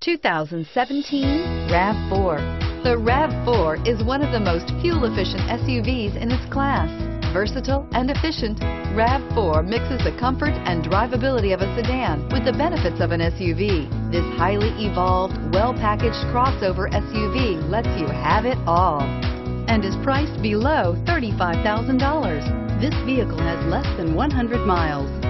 2017 RAV4. The RAV4 is one of the most fuel-efficient SUVs in its class. Versatile and efficient, RAV4 mixes the comfort and drivability of a sedan with the benefits of an SUV. This highly evolved, well-packaged crossover SUV lets you have it all and is priced below $35,000. This vehicle has less than 100 miles.